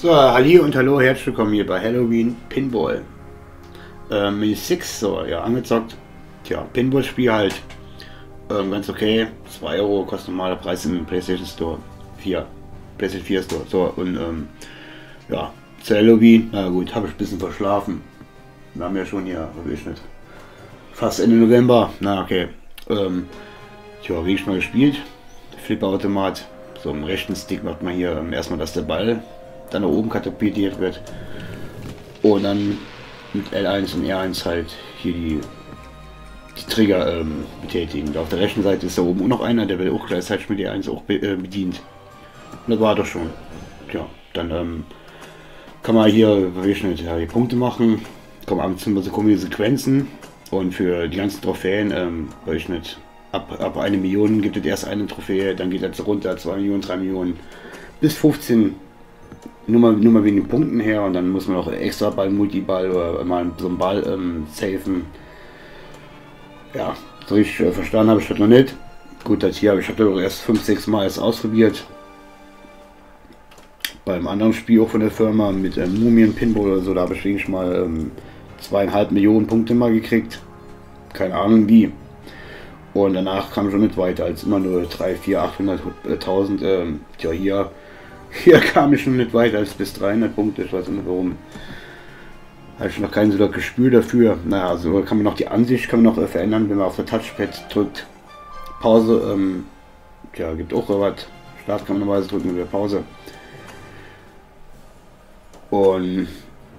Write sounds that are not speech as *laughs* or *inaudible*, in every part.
So, Halli und Hallo, herzlich willkommen hier bei Halloween Pinball. Ähm, Mini 6, so, ja, angezockt. Tja, Pinball-Spiel halt. Ähm, ganz okay. 2 Euro kostet normaler Preis im PlayStation Store. 4. PlayStation 4 Store. So, und ähm, ja, zu Halloween, na gut, habe ich ein bisschen verschlafen. Wir haben ja schon hier, wie ich nicht. Fast Ende November. Na, okay. Ähm, tja, wie ich mal gespielt. Flipperautomat. So im rechten Stick macht man hier ähm, erstmal, dass der Ball dann nach oben katapultiert wird. Und dann mit L1 und R1 halt hier die, die Trigger ähm, betätigen. Und auf der rechten Seite ist da oben noch einer, der wird auch gleichzeitig mit R1 auch be äh, bedient. Und das war doch schon. Ja, dann ähm, kann man hier, wie ja, die Punkte machen. Kommen ab und zu so komische Sequenzen. Und für die ganzen Trophäen, ähm, weiß ich nicht, ab, ab eine Million gibt es erst eine Trophäe, dann geht das runter, 2 Millionen, 3 Millionen, bis 15 nur mal, nur mal wegen den Punkten her und dann muss man auch extra Ball, Multiball oder mal so einen Ball ähm, safen. Ja, so richtig äh, verstanden habe ich das noch nicht. Gut, das hier habe ich habe erst 5, 6 Mal ausprobiert. Beim anderen Spiel auch von der Firma mit ähm, Mumien Pinball oder so, da habe ich wenigstens mal ähm, zweieinhalb Millionen Punkte mal gekriegt. Keine Ahnung wie. Und danach kam schon nicht weiter als immer nur 3, 4, 800.000. Ähm, ja, hier hier kam ich schon nicht weiter als bis 300 Punkte. Ich weiß nicht warum. Habe ich noch kein so Gespür dafür. Naja, so kann man noch die Ansicht kann man noch verändern, wenn man auf der Touchpad drückt. Pause, ähm, ja, gibt auch was. Start kann man normalerweise drücken über Pause. Und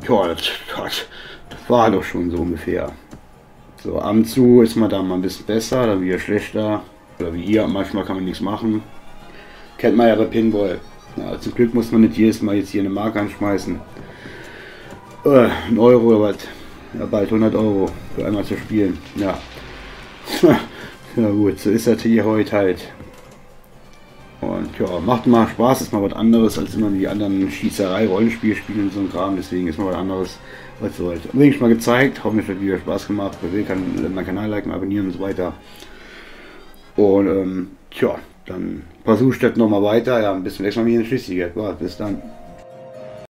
ja, das, das, das war doch schon so ungefähr. So, ab und zu ist man da mal ein bisschen besser, dann wieder schlechter. Oder wie hier, manchmal kann man nichts machen. Kennt man ja bei Pinball. Ja, zum Glück muss man nicht jedes Mal jetzt hier eine Marke anschmeißen. Äh, ein Euro oder was. Ja, bald 100 Euro für einmal zu spielen. Ja. *laughs* ja gut, so ist das hier heute halt. Und ja, macht mal Spaß, ist mal was anderes als immer die anderen Schießerei, Rollenspiel spielen und so ein Kram. Deswegen ist mal was anderes. Was so halt. Wenigstens mal gezeigt. Hoffentlich hat wieder Spaß gemacht. Wer will, kann meinen Kanal liken, abonnieren und so weiter. Und ähm, tja, dann versuche ich das nochmal weiter. Ja, ein bisschen weg mal hier in Schleswig. Bis dann.